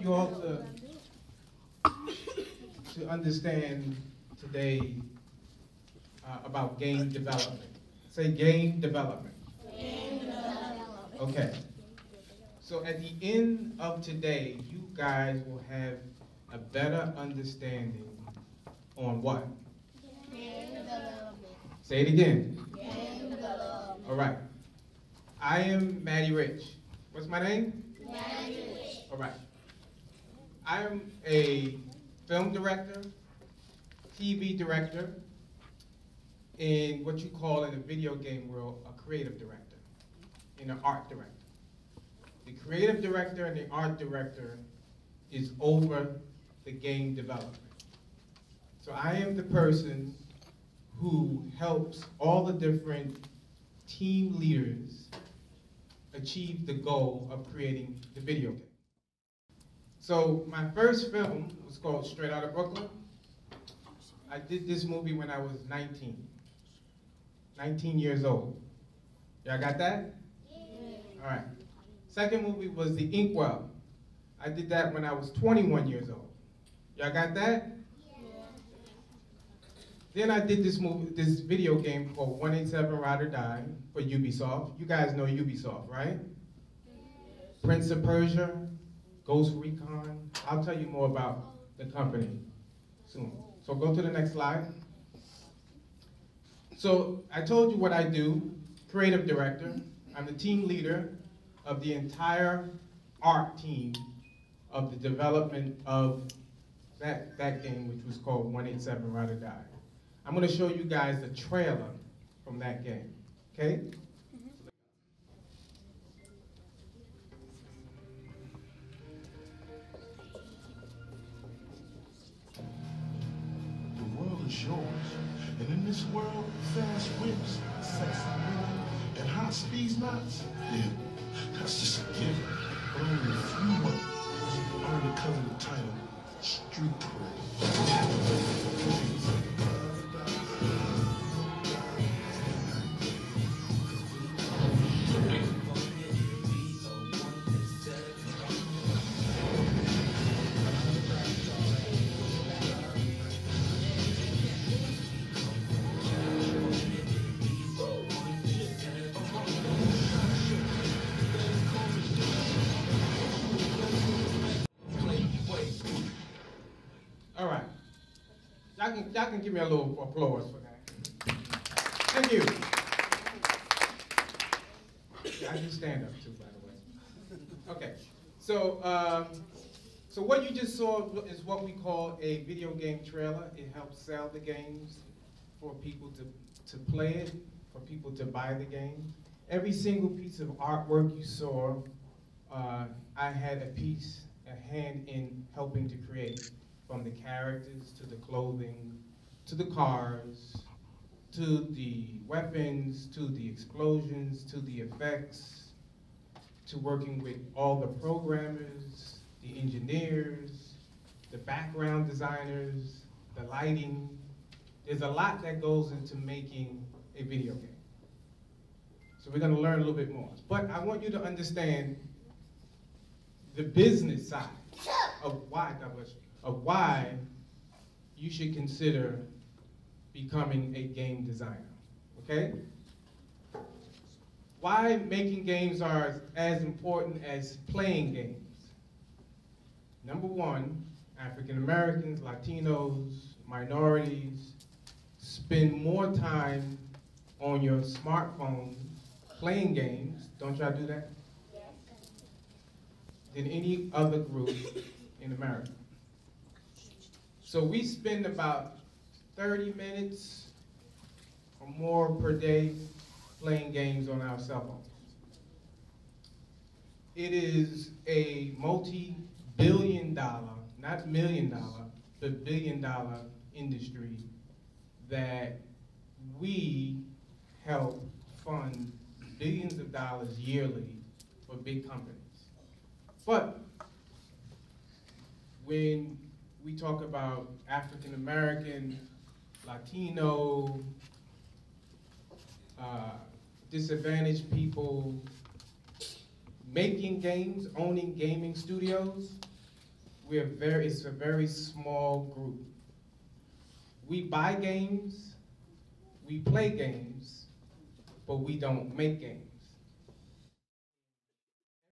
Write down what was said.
want you all to, to understand today uh, about game development. Say game development. Game development. Okay. So at the end of today, you guys will have a better understanding on what? Game development. Say it again. Game development. All right. I am Matty Rich. What's my name? Language. All right. I am a film director, TV director, and what you call in the video game world a creative director, and an art director. The creative director and the art director is over the game development. So I am the person who helps all the different team leaders achieve the goal of creating the video game. So my first film was called Straight Outta Brooklyn. I did this movie when I was 19. 19 years old. Y'all got that? All right. Second movie was The Inkwell. I did that when I was 21 years old. Y'all got that? Then I did this movie, this video game called 187 Ride or Die for Ubisoft. You guys know Ubisoft, right? Prince of Persia, Ghost Recon. I'll tell you more about the company soon. So go to the next slide. So I told you what I do, creative director. I'm the team leader of the entire art team of the development of that, that game, which was called 187 Ride or Die. I'm gonna show you guys the trailer from that game, okay? And in this world, fast whips, sexy women, and hot speed knots, yeah, that's just a given. But only a few of months earn the coveted title, street cred. All right. Y'all can, y'all can give me a little applause for that. Thank you. I can stand up too, by the way. Okay, so, um, so what you just saw is what we call a video game trailer. It helps sell the games for people to, to play it, for people to buy the game. Every single piece of artwork you saw, uh, I had a piece, a hand in helping to create from the characters to the clothing to the cars to the weapons to the explosions to the effects to working with all the programmers, the engineers, the background designers, the lighting. There's a lot that goes into making a video game. So we're going to learn a little bit more. But I want you to understand the business side of why, you, of why you should consider becoming a game designer. Okay? Why making games are as important as playing games. Number one, African Americans, Latinos, minorities spend more time on your smartphone playing games. Don't y'all do that? Yes. Than any other group in America. So we spend about 30 minutes or more per day playing games on our cell phones. It is a multi-billion dollar, not million dollar, but billion dollar industry that we help fund billions of dollars yearly for big companies. But when we talk about African American, Latino, uh, disadvantaged people making games, owning gaming studios, we're very, it's a very small group. We buy games, we play games, but we don't make games.